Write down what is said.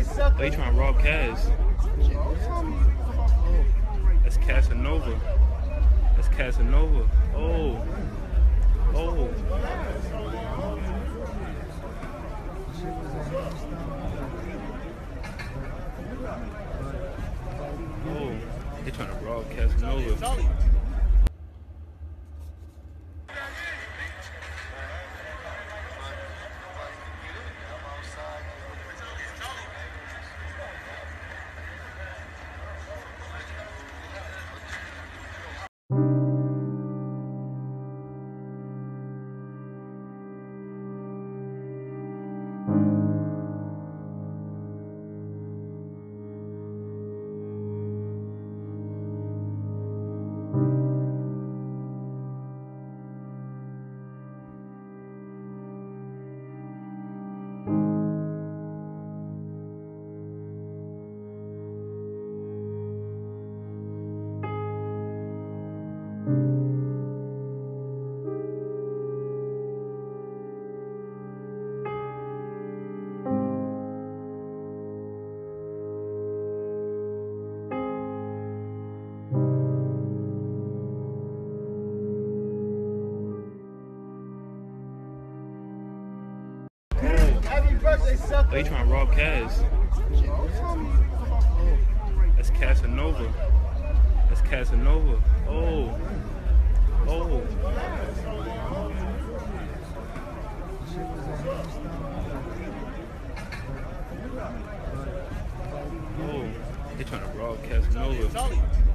Oh, you trying to rob Cass? That's Casanova. That's Casanova. Oh. Oh. Oh. They trying to rob Casanova. Oh, you trying to rob Cass? That's Casanova. That's Casanova. Oh. Oh. Oh. They trying to rob Casanova.